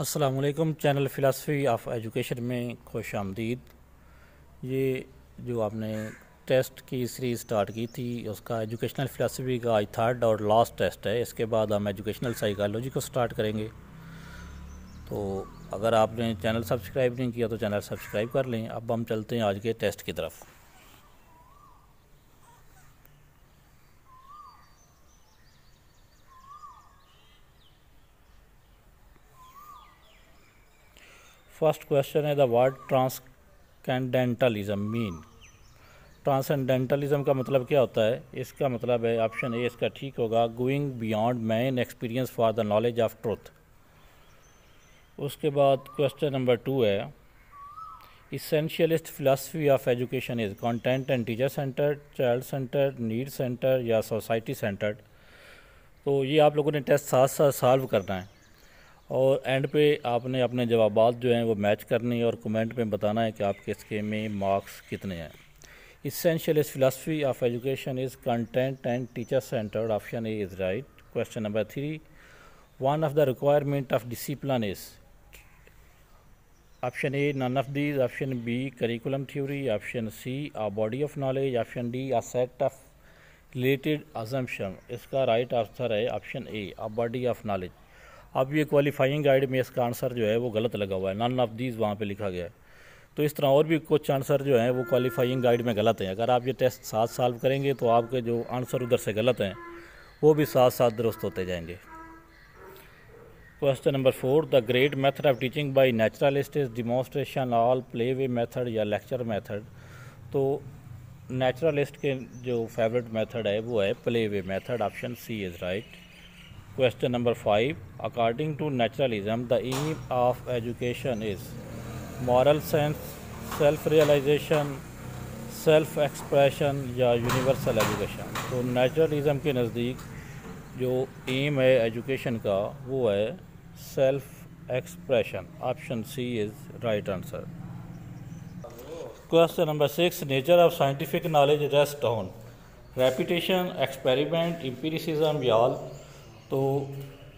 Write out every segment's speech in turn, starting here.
असलकम channel philosophy of education में खुश आमदीद। ये जो आपने टेस्ट की सीरीज़ स्टार्ट की थी, उसका एजुकेशनल फ़िलासफ़ी का आज थर्ड और लास्ट टेस्ट है। इसके बाद हम एजुकेशनल साइकोलॉजी को स्टार्ट करेंगे। तो अगर आपने चैनल सब्सक्राइब नहीं किया तो चैनल सब्सक्राइब कर लें। अब हम चलते हैं आज के टेस्ट की तरफ़। फ़र्स्ट क्वेश्चन है, the word transcendentalism mean. Transcendentalism का मतलब क्या होता है? इसका मतलब है ऑप्शन ए इसका ठीक होगा going beyond man experience for the knowledge of truth उसके बाद क्वेश्चन नंबर टू है essentialist philosophy of education is content and teacher centred child centred need centre या सोसाइटी सेंटर्ड तो ये आप लोगों ने टेस्ट साथ साथ सॉल्व करना है। और एंड पे आपने अपने जवाब जो हैं वो मैच करने और कमेंट में बताना है कि आपके इसके में मार्क्स कितने हैं। Essential is philosophy of education is content and teacher centred option A is right question number three one of the requirement of discipline is option A none of these option B curriculum theory option C a body of knowledge option D a set of related assumption इसका right answer है option A a body of knowledge अब ये qualifying guide में इसका answer जो है वो गलत लगा हुआ है। नन ऑफ़ दीज वहाँ पे लिखा गया है। तो इस तरह और भी कुछ आंसर जो हैं वो क्वालिफाइंग गाइड में गलत हैं। अगर आप ये टेस्ट साथ सॉल्व करेंगे तो आपके जो आंसर उधर से गलत हैं, वो भी साथ साथ दुरुस्त होते जाएँगे। Question number four the great method of teaching by naturalist is demonstration all play way method या लेक्चर मेथड तो नेचुरलिस्ट के जो फेवरेट मेथड है वो है play way method option C is right Question number 5. According to naturalism, the aim of education is moral sense, self-realization, self expression या universal education तो naturalism के नज़दीक जो एम है एजुकेशन का वो है self expression option C is right answer question number six nature of scientific knowledge rest on repetition experiment empiricism या तो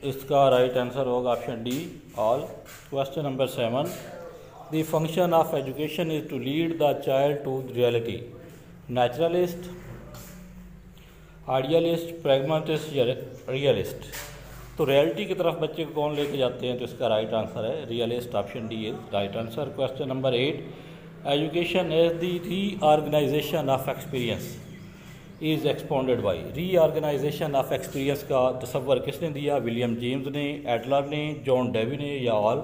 इसका राइट आंसर होगा option D all question number seven the function of education is to lead the child to reality naturalist idealist pragmatist या realist तो reality की तरफ़ बच्चे को कौन लेके जाते हैं? तो इसका राइट आंसर है realist option D is right answer question number eight education is the organisation of experience is expounded by reorganisation of experience का तस्वर किसने दिया? विलियम जेम्स ने, एडलर ने, जॉन डेवी ने या ऑल?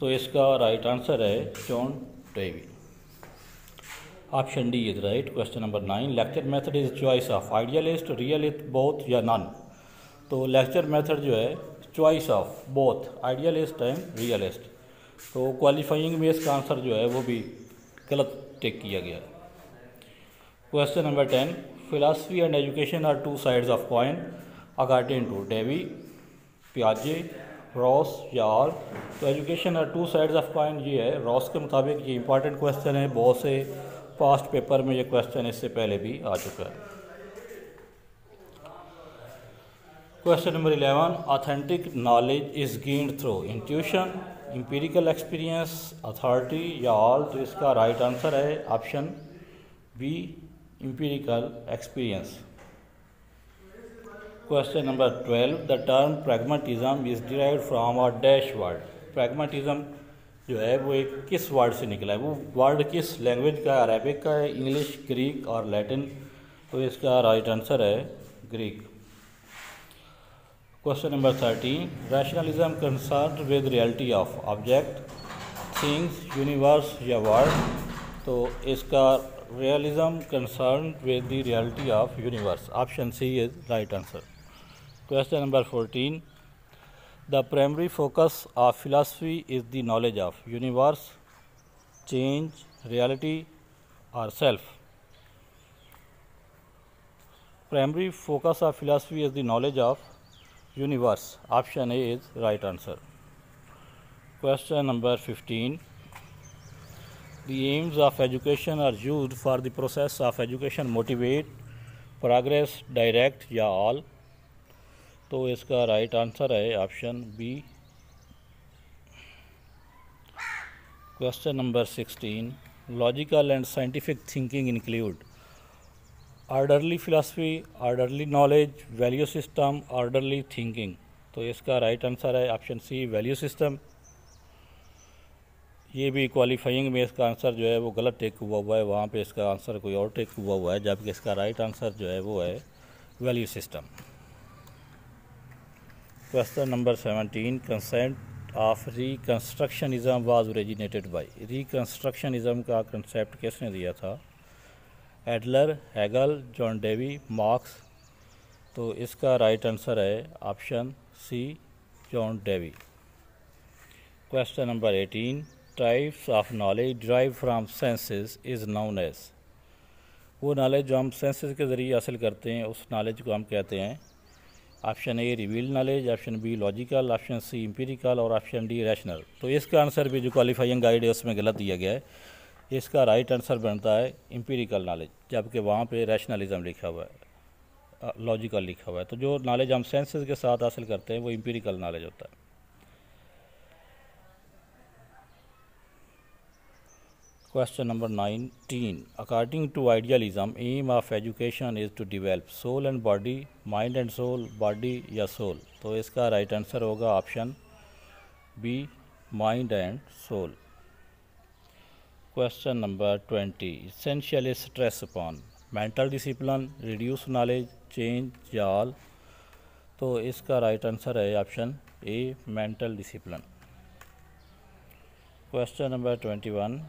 तो इसका राइट आंसर है John Dewey. Option D is right question number nine lecture method is choice of idealist realist both या नन तो लेक्चर मेथड जो है choice of both idealist and realist तो क्वालिफाइंग में इसका आंसर जो है, वो भी गलत टेक किया गया। Question number ten philosophy and education are two sides of coin according to Davy, Piaget, Ross या और तो education are two sides of coin ये है। रॉस के मुताबिक ये इंपॉर्टेंट क्वेश्चन है। बहुत से पास्ट पेपर में ये क्वेश्चन इससे पहले भी आ चुका है। Question number eleven authentic knowledge is gained through intuition empirical experience authority या ऑल तो इसका राइट right आंसर है option B empirical experience. Question number 12. The term pragmatism is derived from a dash word. Pragmatism जो है वो एक किस word से निकला है वो वर्ड किस लैंग्वेज का है अरेबिक का है इंग्लिश ग्रीक और लैटिन तो इसका राइट आंसर है Greek question number thirteen rationalism concern with reality of object things universe या वर्ड तो इसका realism concerned with the reality of universe. Option c is right answer. Question number 14 the primary focus of philosophy is the knowledge of universe change reality or self. Primary focus of philosophy is the knowledge of universe. Option a is right answer. Question number 15 The aims of education are used for the process of education motivate, progress, direct या all. तो इसका right answer है option B Question number 16. Logical and scientific thinking include orderly philosophy, orderly knowledge, value system, orderly thinking. तो इसका right answer है option C value system ये भी qualifying में इसका आंसर जो है वो गलत टेक हुआ हुआ है, वहाँ पे इसका आंसर कोई और टेक हुआ हुआ है, जबकि इसका राइट आंसर जो है वो है value system question number seventeen consent of reconstructionism was originated by reconstructionism का कंसेप्ट किसने दिया था? Adler Hegel John Dewey Marx तो इसका राइट आंसर है option C John Dewey question number eighteen types of knowledge drive from senses is known as वो knowledge जो हम सेंसेस के ज़रिए हासिल करते हैं, उस नॉलेज को हम कहते हैं option A reveal knowledge option B logical option C empirical और ऑप्शन डी रैशनल तो इसका आंसर भी जो क्वालिफाइंग गाइड है, उसमें गलत दिया गया है। इसका राइट आंसर बनता है इंपेरिकल नॉलेज जबकि वहाँ पे रैशनलिज्म लिखा हुआ है लॉजिकल लिखा हुआ है। तो जो नॉलेज हम सेंसेस के साथ हासिल करते हैं, वो इंपेरिकल नॉलेज होता है। Question number 19. According to idealism, aim of education is to develop soul and body, mind and soul, body या soul. तो इसका right answer होगा option B, mind and soul. Question number 20. Essential is stress upon mental discipline, reduce knowledge, change all. तो इसका right answer है option A, mental discipline. Question number 21.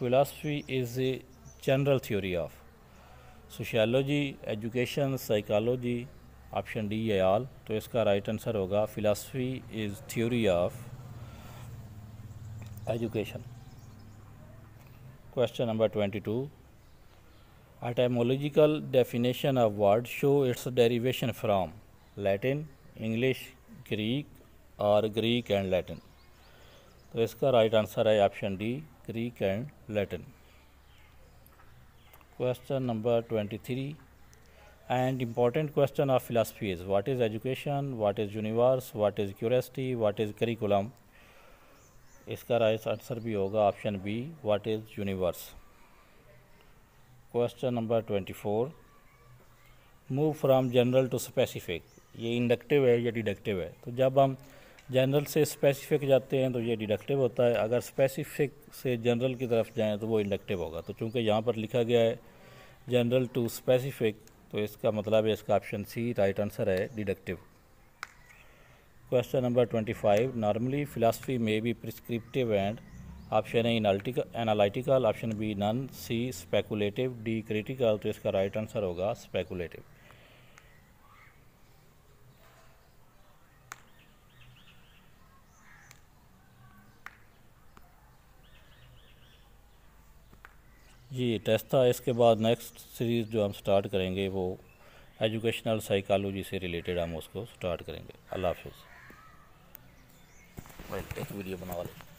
Philosophy is a general theory of sociology education psychology option D है all तो इसका right answer होगा philosophy is theory of education question number twenty two etymological definition of word show its derivation from latin english greek or greek and latin तो इसका right answer है option D Greek and Latin. Question number 23 and important question of philosophy is what is education, what is universe, what is curiosity, what is curriculum. इसका right answer भी होगा option B what is universe question number twenty four move from general to specific ये inductive है या deductive है तो जब हम जनरल से स्पेसिफिक जाते हैं तो ये डिडक्टिव होता है। अगर स्पेसिफिक से जनरल की तरफ़ जाएँ तो वो इंडक्टिव होगा। तो चूँकि यहाँ पर लिखा गया है जनरल टू स्पेसिफिक तो इसका मतलब है इसका ऑप्शन सी राइट आंसर है deductive question number twenty five normally philosophy में be prescriptive and option A analytical option B none C speculative D critical तो इसका राइट आंसर होगा स्पेकुलेटिव जी टेस्ट था। इसके बाद नेक्स्ट सीरीज़ जो हम स्टार्ट करेंगे, वो एजुकेशनल साइकोलॉजी से रिलेटेड हम उसको स्टार्ट करेंगे। अल्लाह हाफिज़। एक वीडियो बना वाले